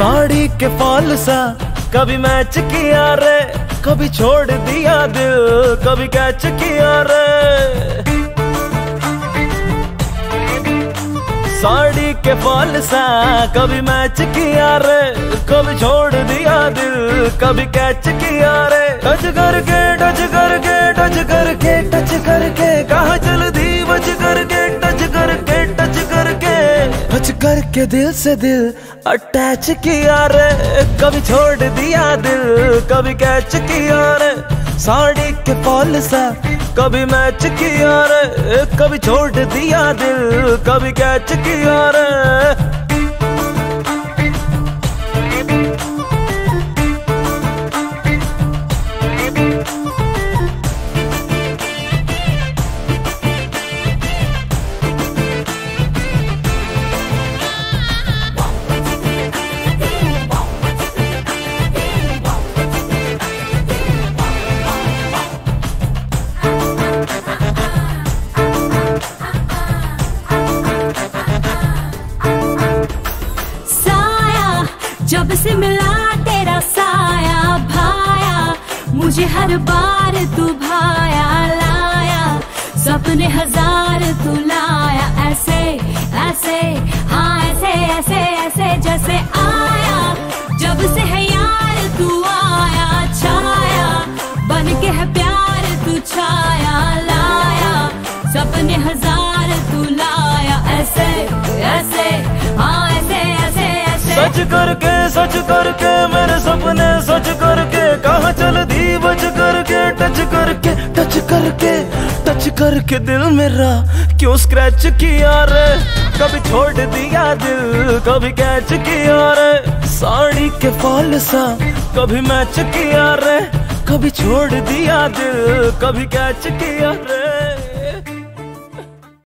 के फॉल सा, कभी मैच किया रे, कभी छोड़ दिया दिल, कभी कैच किया रे। साड़ी के फॉल सा, कभी मैच किया रे, कभी छोड़ दिया दिल, कभी कैच किया रे। टच करके टच करके टच करके टच करके, कहा जल्दी बच करके, टच करके टच करके। टच करके दिल से दिल अटैच किया रे, कभी छोड़ दिया दिल, कभी कैच किया रे। साड़ी के फॉल सा कभी मैच किया रे, कभी छोड़ दिया दिल, कभी कैच किया रे। जब से मिला तेरा साया भाया, मुझे हर बार तू भाया लाया। सपने हज़ार तू लाया, ऐसे ऐसे हाँ ऐसे ऐसे ऐसे जैसे आया। जब से है यार तू आया, छाया, बन के है प्यार तू छाया, लाया। सपने हज़ार करके, सच करके, मेरे सपने सच करके, कहा चल दी बच करके टच करके टच करके टच करके दिल मेरा क्यों स्क्रैच किया रे? कभी छोड़ दिया दिल, कभी कैच किया रे? साड़ी के फॉल सा, कभी मैच किया रे? कभी छोड़ दिया दिल, कभी कैच किया रे?